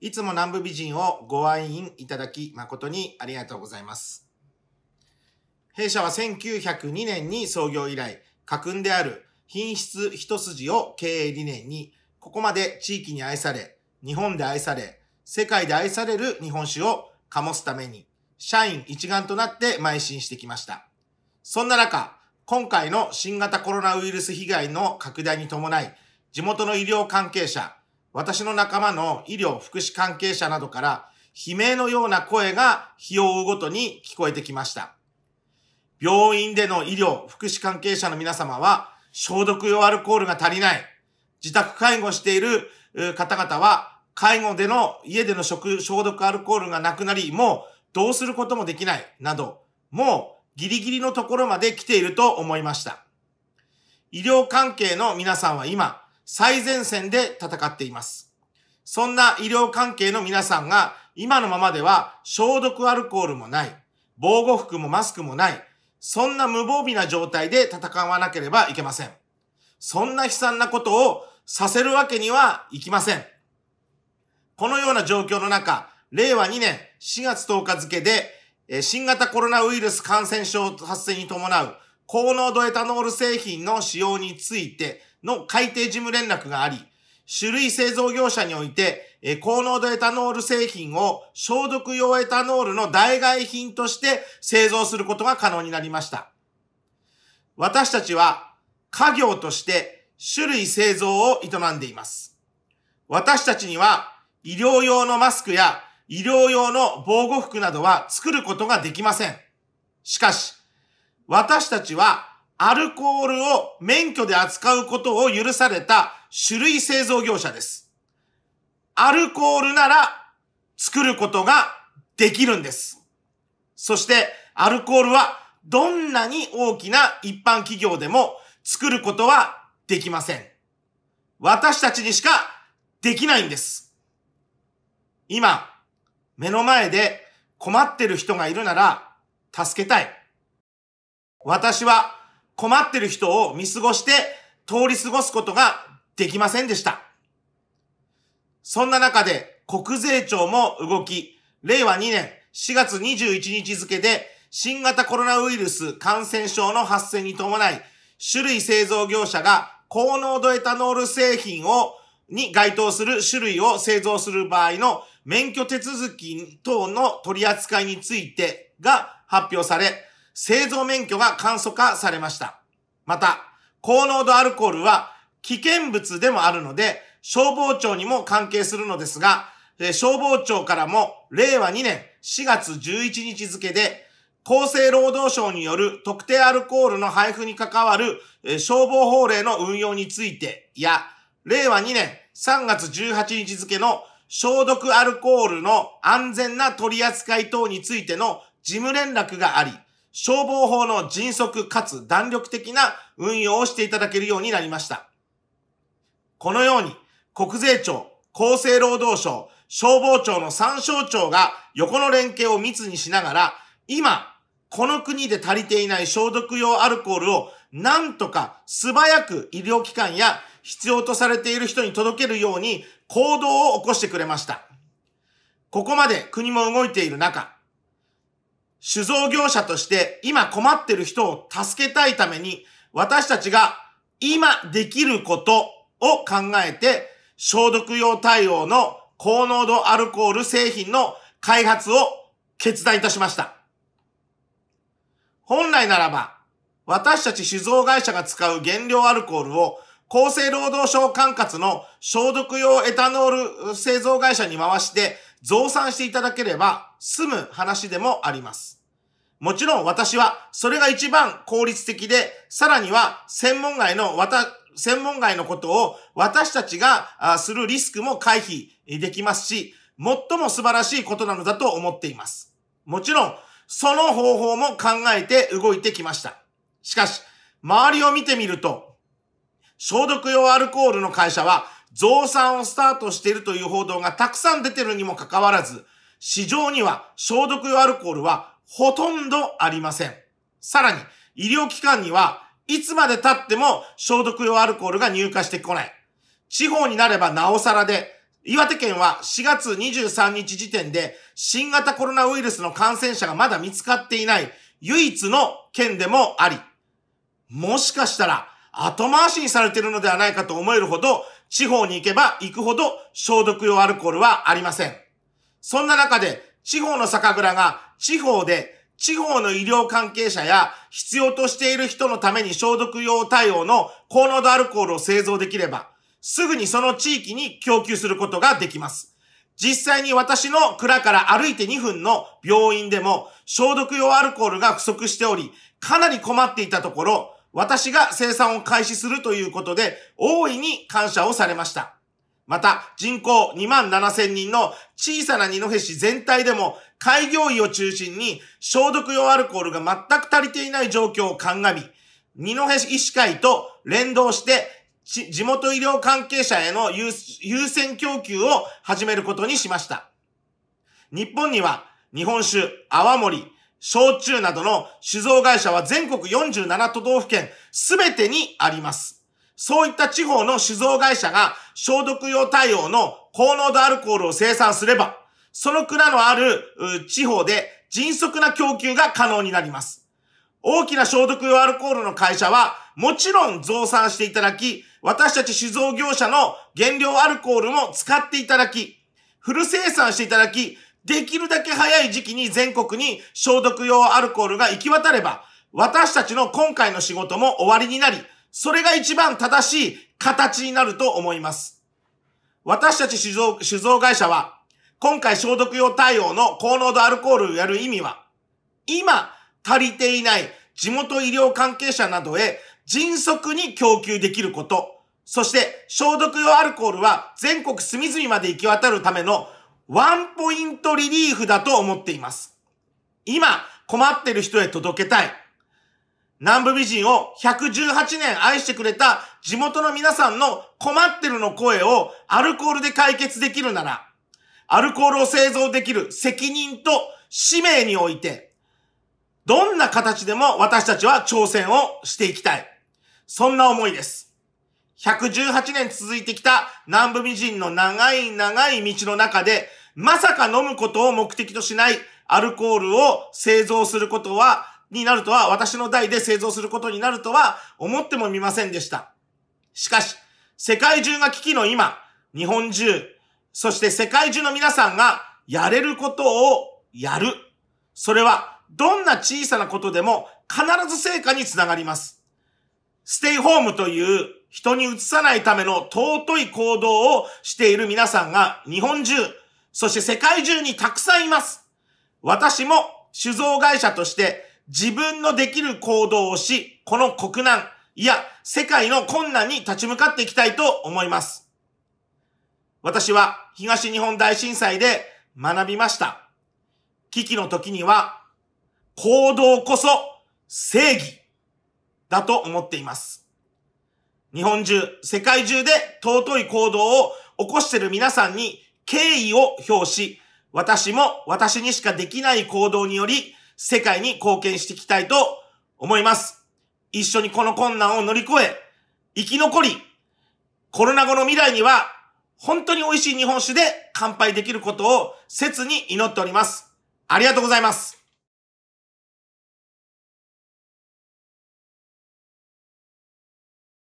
いつも南部美人をご愛飲いただき誠にありがとうございます。弊社は1902年に創業以来、家訓である品質一筋を経営理念に、ここまで地域に愛され、日本で愛され、世界で愛される日本酒を醸すために、社員一丸となって邁進してきました。そんな中、今回の新型コロナウイルス被害の拡大に伴い、地元の医療関係者、私の仲間の医療福祉関係者などから悲鳴のような声が日を追うごとに聞こえてきました。病院での医療福祉関係者の皆様は消毒用アルコールが足りない。自宅介護している方々は介護での家での食消毒アルコールがなくなり、もうどうすることもできない。など、もうギリギリのところまで来ていると思いました。医療関係の皆さんは今、最前線で戦っています。そんな医療関係の皆さんが今のままでは消毒アルコールもない、防護服もマスクもない、そんな無防備な状態で戦わなければいけません。そんな悲惨なことをさせるわけにはいきません。このような状況の中、令和2年4月10日付で、新型コロナウイルス感染症発生に伴う高濃度エタノール製品の使用についての改定事務連絡があり、種類製造業者において、え高濃度エタノール製品を消毒用エタノールの代替品として製造することが可能になりました。私たちは家業として種類製造を営んでいます。私たちには医療用のマスクや医療用の防護服などは作ることができません。しかし、私たちはアルコールを免許で扱うことを許された種類製造業者です。アルコールなら作ることができるんです。そしてアルコールはどんなに大きな一般企業でも作ることはできません。私たちにしかできないんです。今、目の前で困ってる人がいるなら助けたい。私は困ってる人を見過ごして通り過ごすことができませんでした。そんな中で国税庁も動き、令和2年4月21日付で新型コロナウイルス感染症の発生に伴い、種類製造業者が高濃度エタノール製品をに該当する種類を製造する場合の免許手続き等の取り扱いについてが発表され、製造免許が簡素化されました。また、高濃度アルコールは危険物でもあるので、消防庁にも関係するのですが、消防庁からも令和2年4月11日付で、厚生労働省による特定アルコールの配布に関わる消防法令の運用についてや、令和2年3月18日付の消毒アルコールの安全な取り扱い等についての事務連絡があり、消防法の迅速かつ弾力的な運用をしていただけるようになりました。このように、国税庁、厚生労働省、消防庁の3省庁が横の連携を密にしながら、今、この国で足りていない消毒用アルコールをなんとか素早く医療機関や必要とされている人に届けるように行動を起こしてくれました。ここまで国も動いている中、酒造業者として今困ってる人を助けたいために私たちが今できることを考えて消毒用対応の高濃度アルコール製品の開発を決断いたしました。本来ならば私たち酒造会社が使う原料アルコールを厚生労働省管轄の消毒用エタノール製造会社に回して増産していただければ済む話でもあります。もちろん私はそれが一番効率的で、さらには専門外のわた専門外のことを私たちがするリスクも回避できますし、最も素晴らしいことなのだと思っています。もちろん、その方法も考えて動いてきました。しかし、周りを見てみると、消毒用アルコールの会社は増産をスタートしているという報道がたくさん出てるにもかかわらず、市場には消毒用アルコールはほとんどありません。さらに、医療機関にはいつまで経っても消毒用アルコールが入荷してこない。地方になればなおさらで、岩手県は4月23日時点で新型コロナウイルスの感染者がまだ見つかっていない唯一の県でもあり、もしかしたら後回しにされているのではないかと思えるほど地方に行けば行くほど消毒用アルコールはありません。そんな中で地方の酒蔵が地方で地方の医療関係者や必要としている人のために消毒用対応の高濃度アルコールを製造できれば、すぐにその地域に供給することができます。実際に私の蔵から歩いて2分の病院でも消毒用アルコールが不足しており、かなり困っていたところ、私が生産を開始するということで、大いに感謝をされました。また、人口2万7千人の小さな二戸市全体でも、開業医を中心に消毒用アルコールが全く足りていない状況を鑑み、二戸市医師会と連動して、地元医療関係者への優先供給を始めることにしました。日本には、日本酒、泡盛、焼酎などの酒造会社は全国47都道府県すべてにあります。そういった地方の酒造会社が消毒用対応の高濃度アルコールを生産すれば、その蔵のある地方で迅速な供給が可能になります。大きな消毒用アルコールの会社は、もちろん増産していただき、私たち酒造業者の原料アルコールも使っていただき、フル生産していただき、できるだけ早い時期に全国に消毒用アルコールが行き渡れば、私たちの今回の仕事も終わりになり、それが一番正しい形になると思います。私たち酒造酒造会社は、今回消毒用対応の高濃度アルコールをやる意味は、今足りていない地元医療関係者などへ迅速に供給できること、そして消毒用アルコールは全国隅々まで行き渡るためのワンポイントリリーフだと思っています。今困ってる人へ届けたい。南部美人を118年愛してくれた地元の皆さんの困ってるの声をアルコールで解決できるなら、アルコールを製造できる責任と使命において、どんな形でも私たちは挑戦をしていきたい。そんな思いです。118年続いてきた南部美人の長い長い道の中で、まさか飲むことを目的としないアルコールを製造することはになるとは、私の代で製造することになるとは思ってもみませんでした。しかし、世界中が危機の今、日本中、そして世界中の皆さんがやれることをやる。それは、どんな小さなことでも必ず成果につながります。ステイホームという人に移さないための尊い行動をしている皆さんが日本中、そして世界中にたくさんいます。私も酒造会社として自分のできる行動をし、この国難、いや、世界の困難に立ち向かっていきたいと思います。私は東日本大震災で学びました。危機の時には、行動こそ正義だと思っています。日本中、世界中で尊い行動を起こしている皆さんに敬意を表し、私も私にしかできない行動により世界に貢献していきたいと思います。一緒にこの困難を乗り越え、生き残り、コロナ後の未来には、本当に美味しい日本酒で乾杯できることを切に祈っております。ありがとうございます。